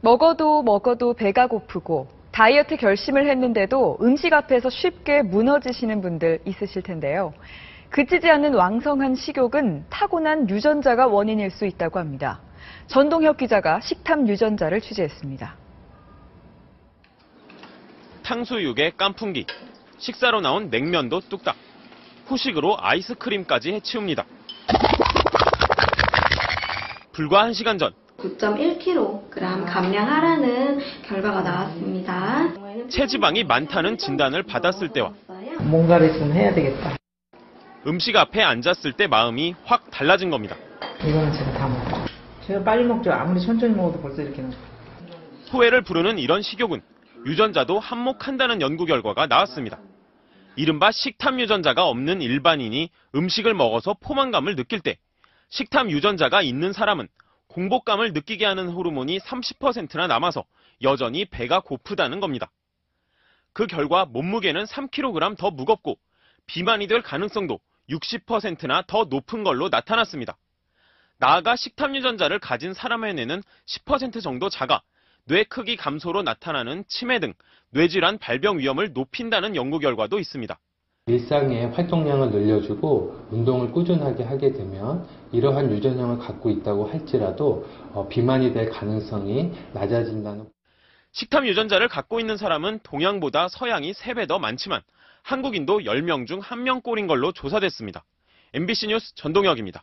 먹어도 먹어도 배가 고프고 다이어트 결심을 했는데도 음식 앞에서 쉽게 무너지시는 분들 있으실 텐데요. 그치지 않는 왕성한 식욕은 타고난 유전자가 원인일 수 있다고 합니다. 전동혁 기자가 식탐 유전자를 취재했습니다. 탕수육에 깐풍기, 식사로 나온 냉면도 뚝딱, 후식으로 아이스크림까지 해치웁니다. 불과 1시간 전 9.1kg 감량하라는 결과가 나왔습니다. 체지방이 많다는 진단을 받았을 때와 뭔가를 좀 해야 되겠다. 음식 앞에 앉았을 때 마음이 확 달라진 겁니다. 이거는 제가 다 먹고. 제가 빨리 먹죠. 아무리 천천히 먹어도 벌써 이렇게 는 소외를 부르는 이런 식욕은 유전자도 한몫한다는 연구 결과가 나왔습니다. 이른바 식탐 유전자가 없는 일반인이 음식을 먹어서 포만감을 느낄 때 식탐 유전자가 있는 사람은 공복감을 느끼게 하는 호르몬이 30%나 남아서 여전히 배가 고프다는 겁니다. 그 결과 몸무게는 3kg 더 무겁고 비만이 될 가능성도 60%나 더 높은 걸로 나타났습니다. 나아가 식탐 유전자를 가진 사람의 뇌는 10% 정도 작아 뇌 크기 감소로 나타나는 치매 등 뇌질환 발병 위험을 높인다는 연구 결과도 있습니다. 일상의 활동량을 늘려주고 운동을 꾸준하게 하게 되면 이러한 유전형을 갖고 있다고 할지라도 어, 비만이 될 가능성이 낮아진다는 식탐 유전자를 갖고 있는 사람은 동양보다 서양이 3배 더 많지만 한국인도 10명 중 1명꼴인 걸로 조사됐습니다. MBC 뉴스 전동혁입니다.